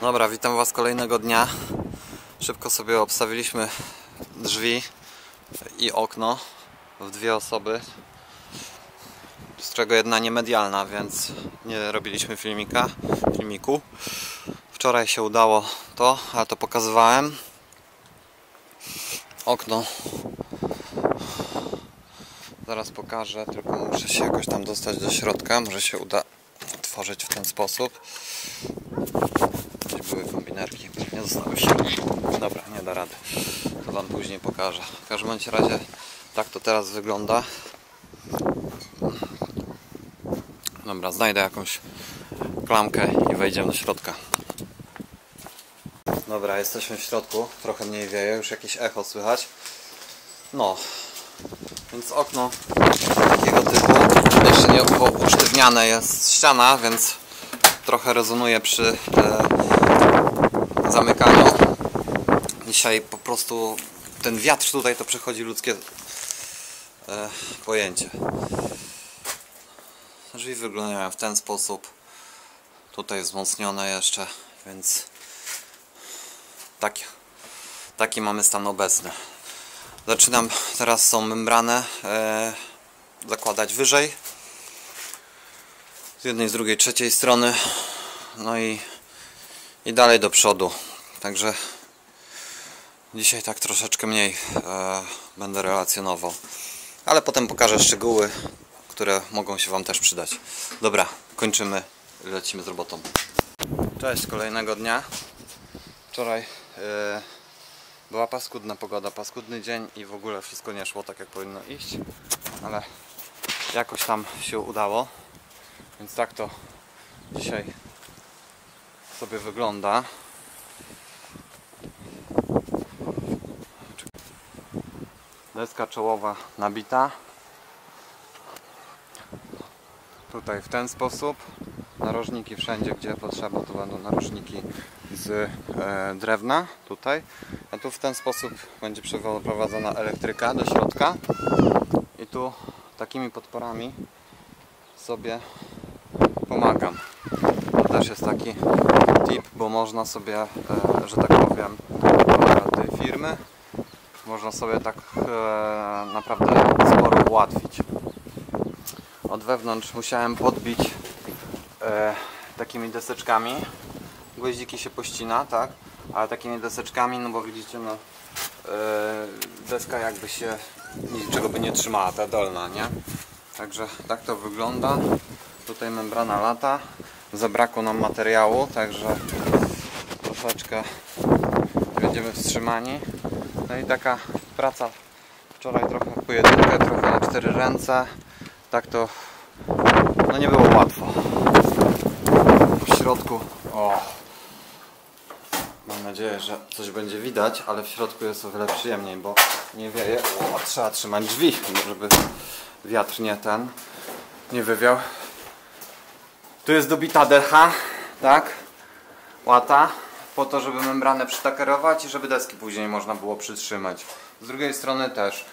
Dobra, witam Was kolejnego dnia. Szybko sobie obstawiliśmy drzwi i okno w dwie osoby, z czego jedna niemedialna, więc nie robiliśmy filmika, filmiku. Wczoraj się udało to, ale to pokazywałem. Okno. Zaraz pokażę, tylko muszę się jakoś tam dostać do środka. Może się uda otworzyć w ten sposób. Były kombinerki? Nie zostały się. Dobra, nie da rady. To Wam później pokażę. W każdym razie tak to teraz wygląda. Dobra, znajdę jakąś klamkę i wejdziemy do środka. Dobra, jesteśmy w środku. Trochę mniej wieje, już jakieś echo słychać. No, więc okno takiego typu. Jeszcze nie usztywniane jest ściana, więc trochę rezonuje przy e, zamykaniu. Dzisiaj po prostu ten wiatr tutaj to przechodzi ludzkie e, pojęcie. Drzwi wyglądają w ten sposób. Tutaj wzmocnione jeszcze, więc taki, taki mamy stan obecny. Zaczynam teraz są membranę e, zakładać wyżej. Z jednej, z drugiej, trzeciej strony. No i, i dalej do przodu. Także dzisiaj tak troszeczkę mniej e, będę relacjonował. Ale potem pokażę szczegóły, które mogą się Wam też przydać. Dobra, kończymy. Lecimy z robotą. Cześć, kolejnego dnia. Wczoraj e, była paskudna pogoda, paskudny dzień i w ogóle wszystko nie szło tak jak powinno iść, ale jakoś tam się udało. Więc tak to dzisiaj sobie wygląda. Deska czołowa nabita. Tutaj w ten sposób. Narożniki wszędzie, gdzie potrzeba, to będą narożniki z e, drewna tutaj. A tu w ten sposób będzie przeprowadzona elektryka do środka. I tu takimi podporami sobie pomagam. To też jest taki tip, bo można sobie, e, że tak powiem, tej firmy, można sobie tak e, naprawdę sporo ułatwić. Od wewnątrz musiałem podbić e, takimi deseczkami. Gwoździki się pościna, tak? Ale takimi deseczkami, no bo widzicie, no deska jakby się niczego by nie trzymała, ta dolna, nie? Także tak to wygląda. Tutaj membrana lata. Zabrakło nam materiału, także troszeczkę będziemy wstrzymani. No i taka praca wczoraj trochę pojedynkę, trochę na cztery ręce. Tak to no nie było łatwo. W środku o Mam nadzieję, że coś będzie widać, ale w środku jest o wiele przyjemniej, bo nie wieje. O, trzeba trzymać drzwi, żeby wiatr nie ten nie wywiał. Tu jest dobita decha, tak? Łata, po to, żeby membranę przytakerować i żeby deski później można było przytrzymać. Z drugiej strony też.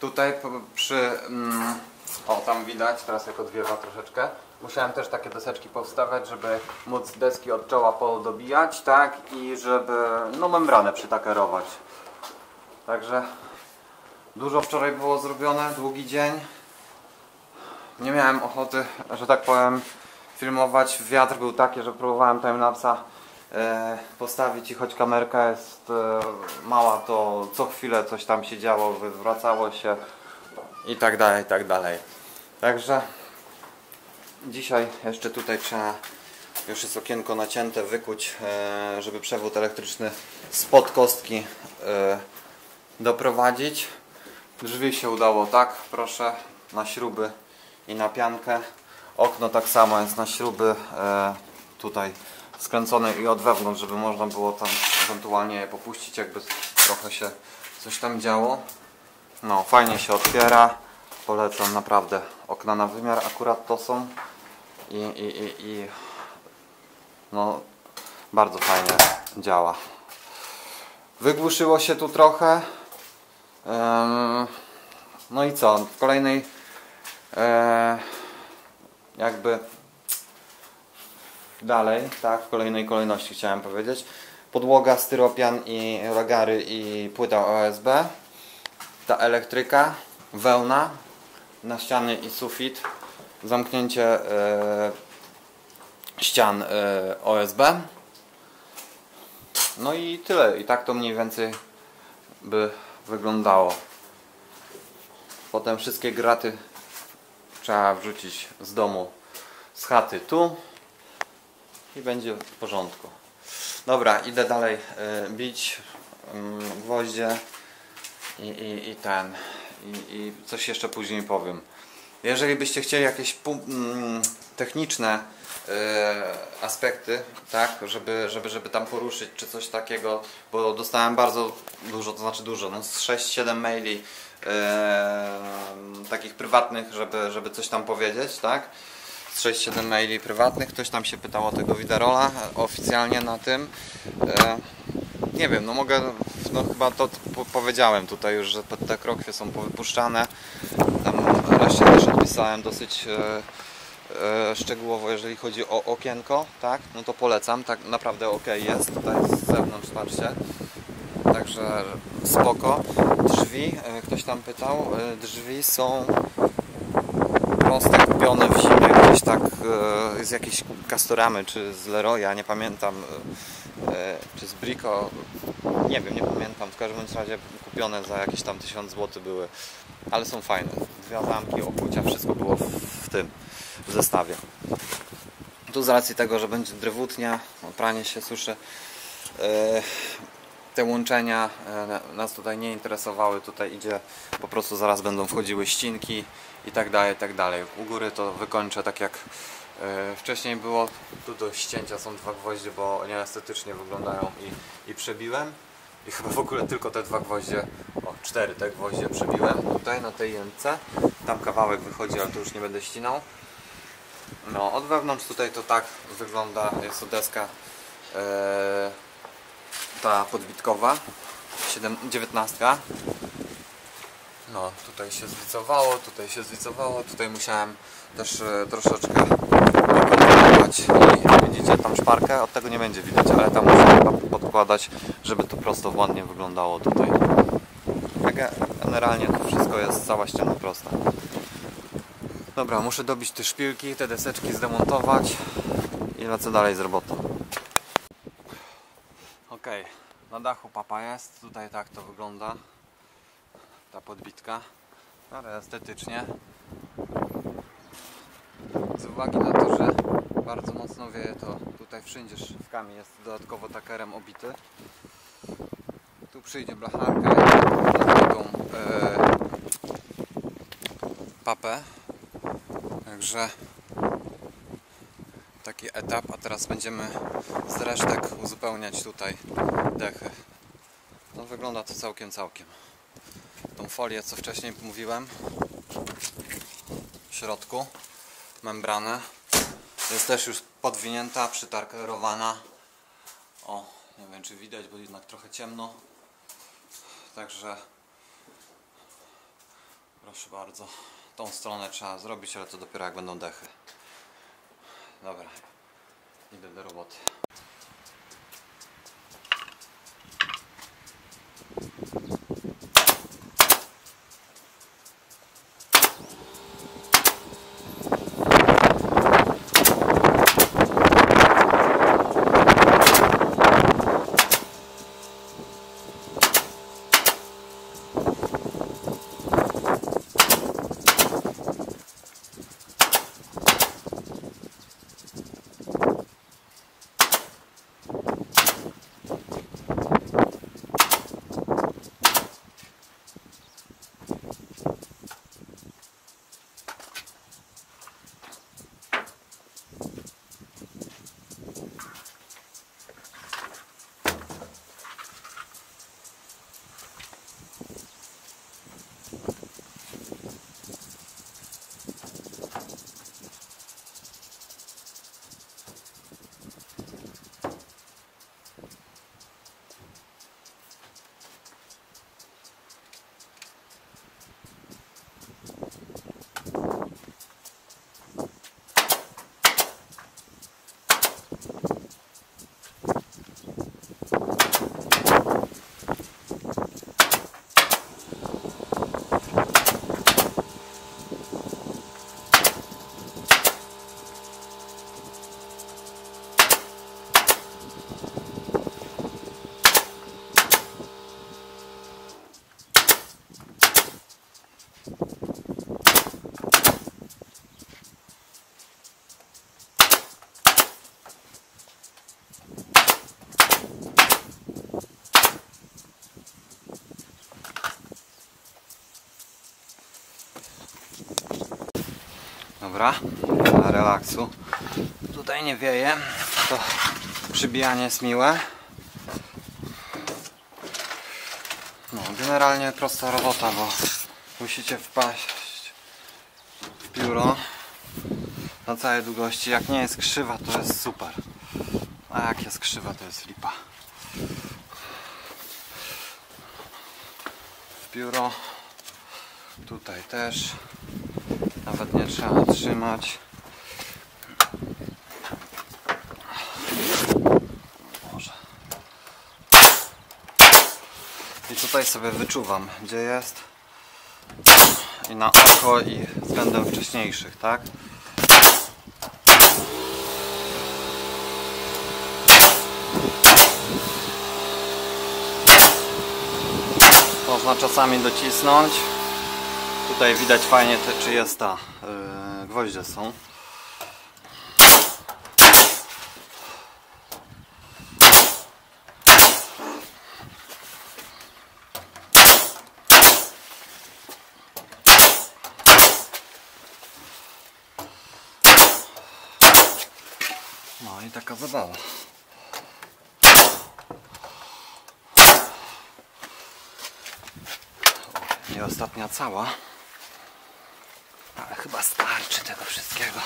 Tutaj przy... Mm, o, tam widać, teraz jak odwiewa troszeczkę. Musiałem też takie deseczki powstawiać, żeby móc deski od czoła podobijać, tak? I żeby, no, membranę przytakerować. Także dużo wczoraj było zrobione, długi dzień. Nie miałem ochoty, że tak powiem, filmować. Wiatr był taki, że próbowałem timelapsa postawić i choć kamerka jest e, mała, to co chwilę coś tam się działo, wywracało się i tak dalej, i tak dalej. Także dzisiaj jeszcze tutaj trzeba, już jest okienko nacięte, wykuć, e, żeby przewód elektryczny spod kostki e, doprowadzić. Drzwi się udało tak, proszę, na śruby i na piankę. Okno tak samo jest na śruby e, tutaj skręcone i od wewnątrz, żeby można było tam ewentualnie popuścić, jakby trochę się coś tam działo. No, fajnie się otwiera. Polecam naprawdę. Okna na wymiar akurat to są. I, i, i, i no, bardzo fajnie działa. Wygłuszyło się tu trochę. No i co? W kolejnej e, jakby dalej, tak, w kolejnej kolejności chciałem powiedzieć. Podłoga, styropian i rogary i płyta OSB. Ta elektryka, wełna na ściany i sufit. Zamknięcie e, ścian e, OSB. No i tyle. I tak to mniej więcej by wyglądało. Potem wszystkie graty trzeba wrzucić z domu, z chaty tu i będzie w porządku. Dobra, idę dalej y, bić y, gwoździe i, i, i ten i, i coś jeszcze później powiem. Jeżeli byście chcieli jakieś mm, techniczne y, aspekty, tak, żeby, żeby, żeby tam poruszyć, czy coś takiego, bo dostałem bardzo dużo, to znaczy dużo, no z 6-7 maili takich prywatnych, żeby, żeby coś tam powiedzieć, tak? Z 6-7 maili prywatnych, ktoś tam się pytał o tego widerola oficjalnie na tym. E, nie wiem, no mogę, no chyba to po powiedziałem tutaj już, że te krokwie są powypuszczane. Tam reszcie też odpisałem dosyć e, e, szczegółowo, jeżeli chodzi o okienko, tak? No to polecam, tak naprawdę ok jest, tutaj z zewnątrz, patrzcie. Także spoko. Drzwi, ktoś tam pytał, drzwi są proste, kupione w zimie gdzieś tak e, z jakiejś Castoramy czy z Leroya, nie pamiętam, czy z Brico, nie wiem, nie pamiętam, w każdym razie kupione za jakieś tam 1000 zł były, ale są fajne. Dwie zamki, okucia, wszystko było w tym w zestawie. Tu z racji tego, że będzie drewutnia, pranie się suszy, te łączenia e, nas tutaj nie interesowały. Tutaj idzie, po prostu zaraz będą wchodziły ścinki i tak dalej, i tak dalej. U góry to wykończę tak jak e, wcześniej było. Tu do ścięcia są dwa gwoździe, bo nieestetycznie wyglądają i, i przebiłem. I chyba w ogóle tylko te dwa gwoździe, o cztery te gwoździe przebiłem tutaj na tej jęce. Tam kawałek wychodzi, ale to już nie będę ścinał. No, od wewnątrz tutaj to tak wygląda, jest to deska. E, ta podbitkowa 7, 19 no tutaj się zlicowało, tutaj się zlicowało tutaj musiałem też e, troszeczkę podkładać i widzicie tam szparkę, od tego nie będzie widać, ale tam musiałem podkładać, żeby to prosto ładnie wyglądało tutaj. Generalnie to wszystko jest cała ściana prosta. Dobra, muszę dobić te szpilki, te deseczki zdemontować i lecę dalej z robotą Ok, na dachu papa jest, tutaj tak to wygląda ta podbitka, ale estetycznie. Z uwagi na to, że bardzo mocno wieje to tutaj wszędzie szywkami jest dodatkowo takerem obity. Tu przyjdzie blacharka i tą e, papę. Także taki etap, a teraz będziemy z resztek uzupełniać tutaj dechy. No wygląda to całkiem, całkiem. Tą folię, co wcześniej mówiłem, w środku, membranę, jest też już podwinięta, przytarkerowana. O, nie wiem czy widać, bo jednak trochę ciemno. Także proszę bardzo, tą stronę trzeba zrobić, ale to dopiero jak będą dechy. Dobra, idę do roboty. Dobra, dla relaksu. Tutaj nie wieje, to przybijanie jest miłe. No, generalnie prosta robota, bo musicie wpaść w pióro na całej długości. Jak nie jest krzywa, to jest super. A jak jest krzywa, to jest lipa. W pióro. Tutaj też. Nawet nie trzeba trzymać. Może. I tutaj sobie wyczuwam, gdzie jest. I na oko, i względem wcześniejszych, tak? Można czasami docisnąć. Tutaj widać fajnie, te, czy jest ta. Yy, gwoździe są. No i taka zabawa. Nie ostatnia cała. Starczy tego wszystkiego.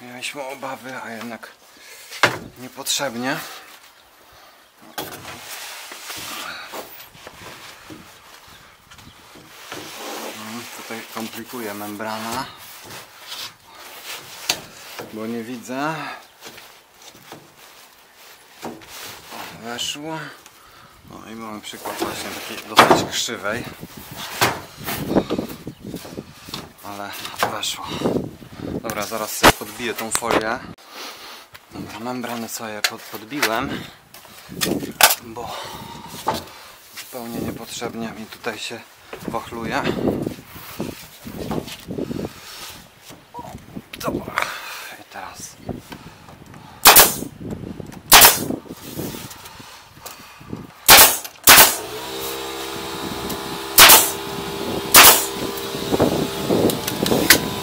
Mieliśmy obawy, a jednak niepotrzebnie. Mm, Tutaj komplikuje membrana. Bo nie widzę. Weszło. No i mamy przykład właśnie takiej dosyć krzywej. Ale weszło. Dobra, zaraz sobie podbiję tą folię. Dobra, membrany sobie pod, podbiłem, bo zupełnie niepotrzebnie mi tutaj się wachluje. Dobra. I teraz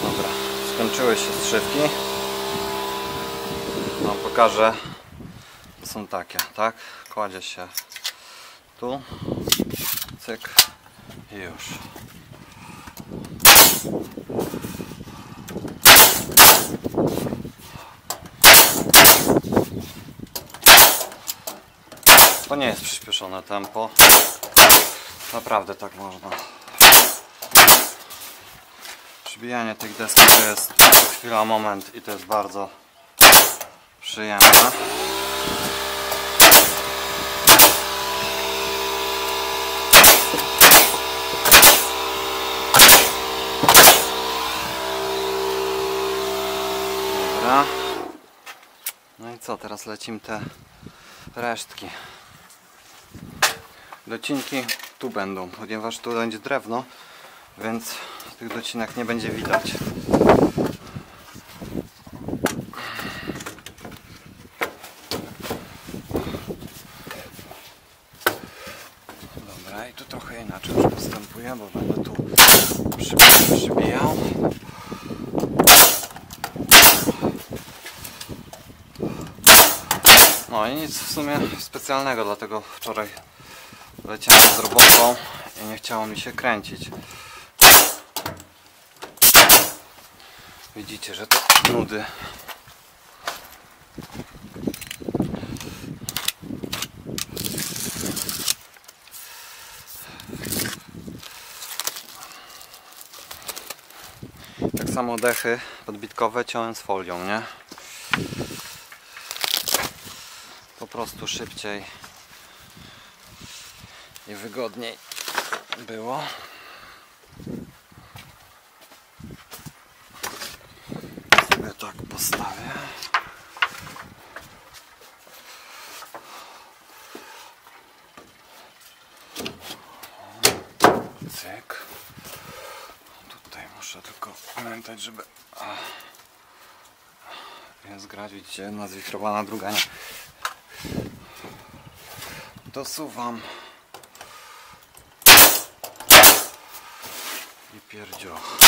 Dobra, skończyły strzywki. No, pokażę. To są takie, tak? Kładzie się tu, cyk i już. To nie jest przyspieszone tempo. Naprawdę tak można. Przybijanie tych deski to jest chwila, moment i to jest bardzo przyjemne. Dobra. No i co, teraz lecimy te resztki. Docinki tu będą, ponieważ tu będzie drewno, więc tych docinek nie będzie widać. Dobra, i tu trochę inaczej już postępuję, bo będę tu przybi- przybijał. No i nic w sumie specjalnego, dlatego wczoraj leciałem z robotą i nie chciało mi się kręcić. Widzicie, że to nudy. Tak samo dechy podbitkowe ciąłem z folią, nie? Po prostu szybciej i wygodniej było. Sobie tak postawię. Cyk. Tutaj muszę tylko pamiętać, żeby nie zgrać. Widzicie, jedna zwichrowana, druga. Dosuwam. I pierdzioch.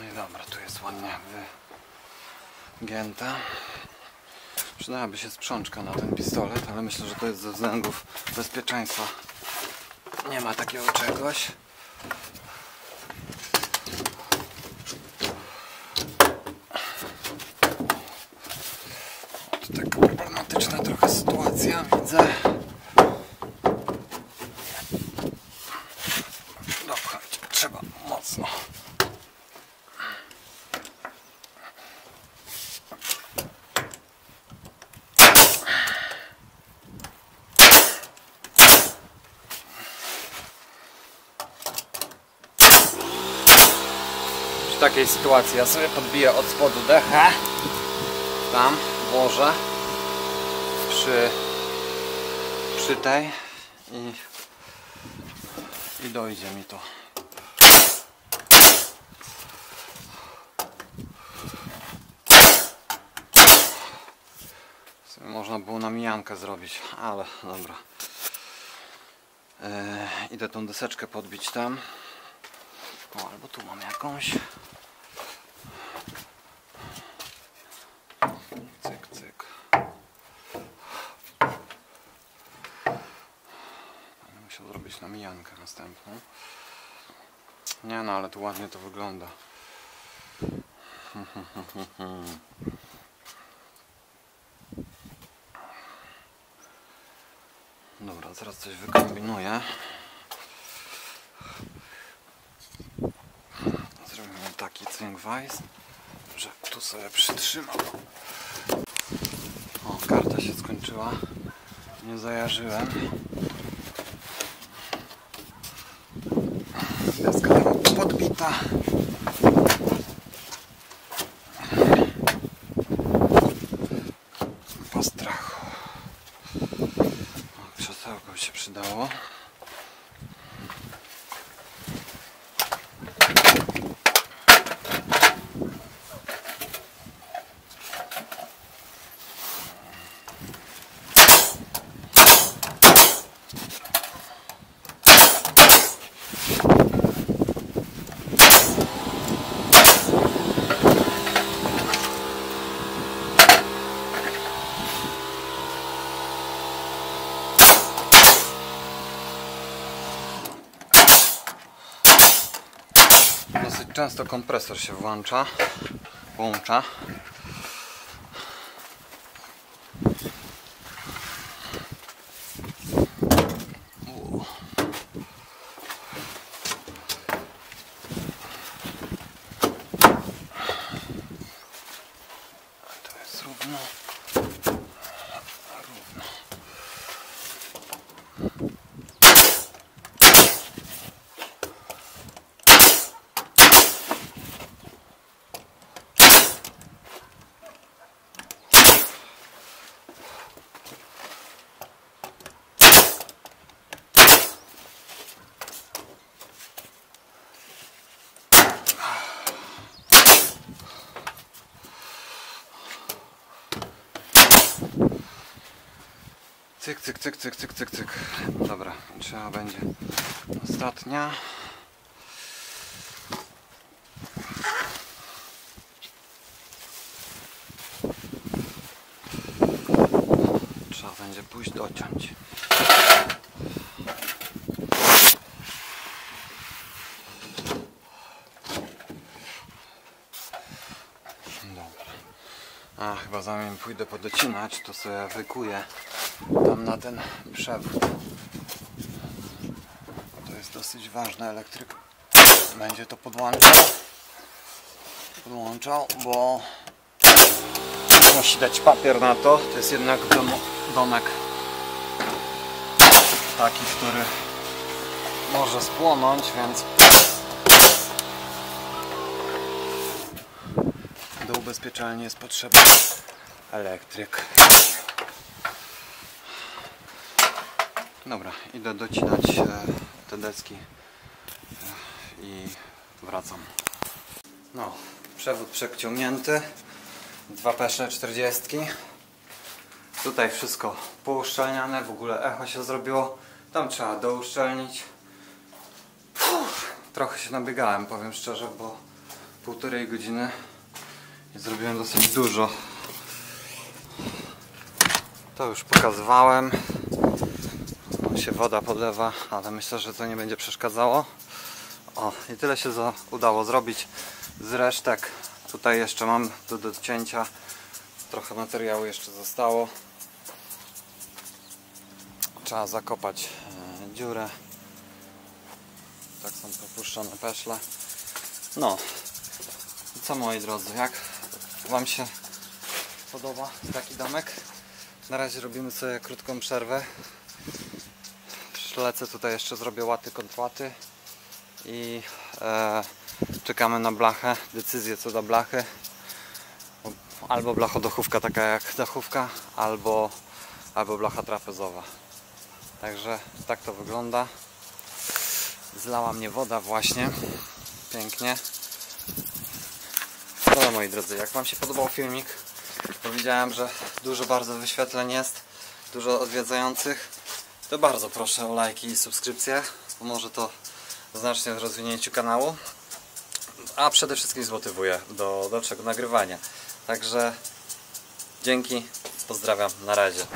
No i dobra, tu jest ładnie wygięta. Przydałaby się sprzączka na ten pistolet, ale myślę, że to jest ze względów bezpieczeństwa. Nie ma takiego czegoś. Taka problematyczna trochę sytuacja, widzę. Dopchać trzeba mocno. Przy takiej sytuacji ja sobie podbiję od spodu dechę. Tam włożę przy, przy tej i, i dojdzie mi to. Można było na mijankę zrobić, ale dobra. E, idę tą deseczkę podbić tam. O, albo tu mam jakąś. Cyk, cyk. Będę musiał zrobić na mijankę następną. Nie no, ale tu ładnie to wygląda. Dobra, zaraz coś wykombinuję. Zrobimy taki cynkwajs, że tu sobie przytrzymam. O, karta się skończyła. Nie zajarzyłem. Deska tam podbita. Po strachu. Krzesełko się przydało. Dosyć często kompresor się włącza, włącza. U. To jest równo. Równo. Cyk, cyk, cyk, cyk, cyk, cyk, cyk. Dobra, trzeba będzie ostatnia. Trzeba będzie pójść dociąć. A, chyba zanim pójdę podocinać, to sobie wykuję tam na ten przewód. To jest dosyć ważne. Elektryk będzie to podłączał. Podłączał, bo musi dać papier na to. To jest jednak dom, domek taki, który może spłonąć, więc dół ubezpieczalni jest potrzebny elektryk. Dobra, idę docinać e, te deski e, i wracam. No, przewód przeciągnięty. Dwa pesze 40. Tutaj wszystko pouszczelniane, w ogóle echo się zrobiło. Tam trzeba douszczelnić. Uff, trochę się nabiegałem, powiem szczerze, bo półtorej godziny i zrobiłem dosyć dużo. To już pokazywałem. Się woda podlewa, ale myślę, że to nie będzie przeszkadzało. O, i tyle się za, udało zrobić z resztek. Tutaj jeszcze mam do docięcia. Trochę materiału jeszcze zostało. Trzeba zakopać e, dziurę. Tak są popuszczone peszle. No, co moi drodzy, jak Wam się podoba taki domek? Na razie robimy sobie krótką przerwę. Lecę tutaj jeszcze zrobię łaty kontłaty i e, czekamy na blachę, decyzję co do blachy. Albo blachodochówka taka jak dachówka, albo, albo blacha trapezowa. Także tak to wygląda. Zlała mnie woda właśnie. Pięknie. Dobra moi drodzy, jak Wam się podobał filmik, powiedziałem, że dużo bardzo wyświetleń jest, dużo odwiedzających, to bardzo proszę o lajki i subskrypcje. Pomoże to znacznie w rozwinięciu kanału, a przede wszystkim zmotywuje do dalszego nagrywania. Także dzięki, pozdrawiam, na razie.